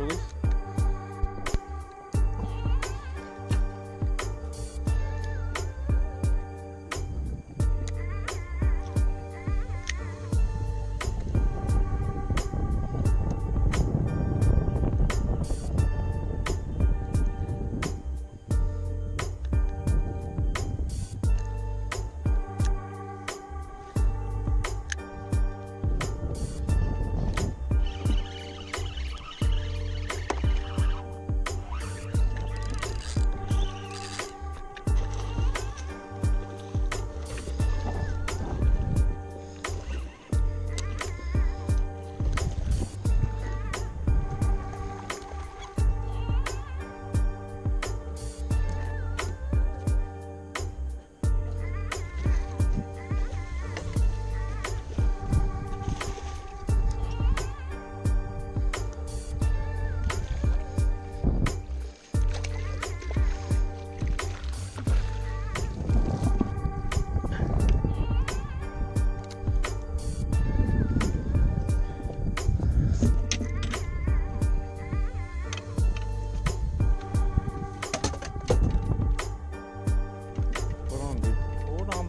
release.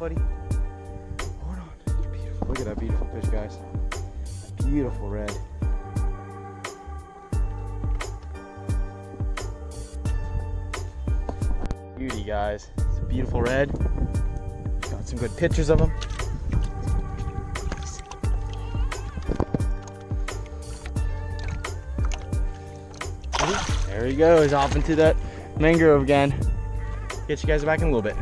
Buddy. Hold on. Look at that beautiful fish, guys. Beautiful red. Beauty, guys. It's a beautiful red. Got some good pictures of them. There he goes, off into that mangrove again. Get you guys back in a little bit.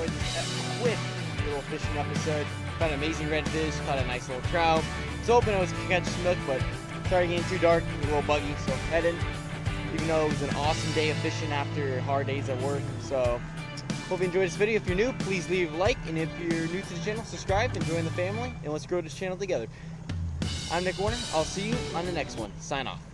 Enjoyed this quick little fishing episode. Caught an amazing redfish, caught a nice little trout. Was hoping I was gonna catch snook, but started getting too dark, a little buggy, so heading. Even though it was an awesome day of fishing after hard days at work. So hope you enjoyed this video. If you're new, please leave a like, and if you're new to the channel, subscribe and join the family, and let's grow this channel together. I'm Nick Warner. I'll see you on the next one. Sign off.